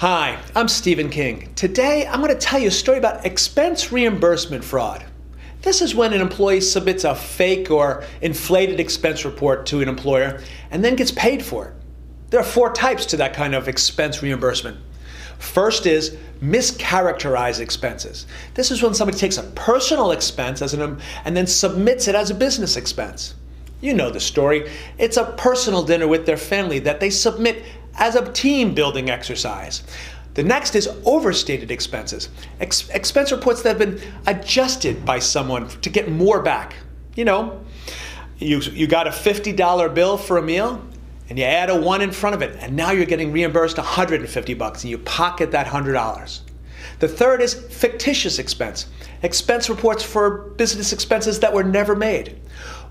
Hi, I'm Stephen King. Today I'm going to tell you a story about expense reimbursement fraud. This is when an employee submits a fake or inflated expense report to an employer and then gets paid for it. There are four types to that kind of expense reimbursement. First is mischaracterized expenses. This is when somebody takes a personal expense as an, and then submits it as a business expense. You know the story. It's a personal dinner with their family that they submit as a team building exercise. The next is overstated expenses. Ex- expense reports that have been adjusted by someone to get more back. You know, you, you got a $50 bill for a meal and you add a one in front of it, and now you're getting reimbursed 150 bucks and you pocket that $100. The third is fictitious expense. Expense reports for business expenses that were never made,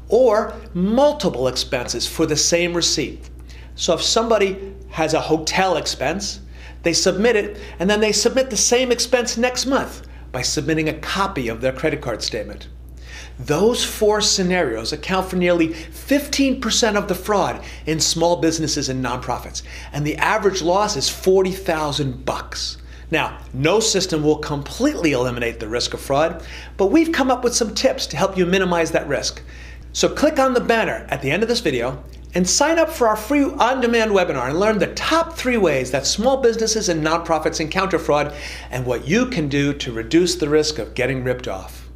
or multiple expenses for the same receipt. So if somebody has a hotel expense, they submit it, and then they submit the same expense next month by submitting a copy of their credit card statement. Those four scenarios account for nearly 15% of the fraud in small businesses and nonprofits, and the average loss is 40,000 bucks. Now, no system will completely eliminate the risk of fraud, but we've come up with some tips to help you minimize that risk. So click on the banner at the end of this video and sign up for our free on-demand webinar and learn the top three ways that small businesses and nonprofits encounter fraud and what you can do to reduce the risk of getting ripped off.